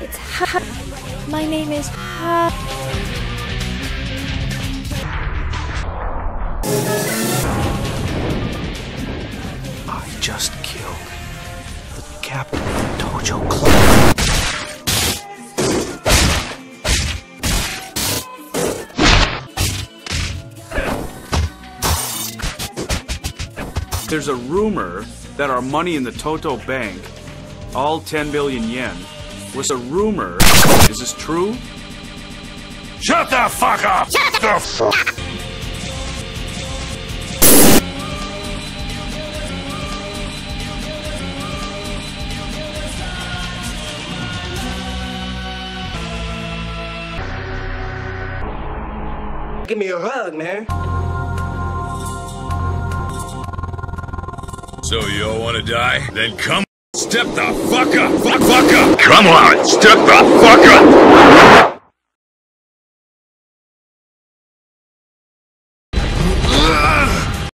It's ha. My name is. I just killed the captain of the Club. There's a rumor that our money in the Toto Bank, all 10 billion yen, was a rumor. Is this true? Shut the fuck up! Shut the fuck up! Give me a hug, man. So you all wanna die? Then come step the fuck up! Fuck, fuck up! Come on, step the fuck up!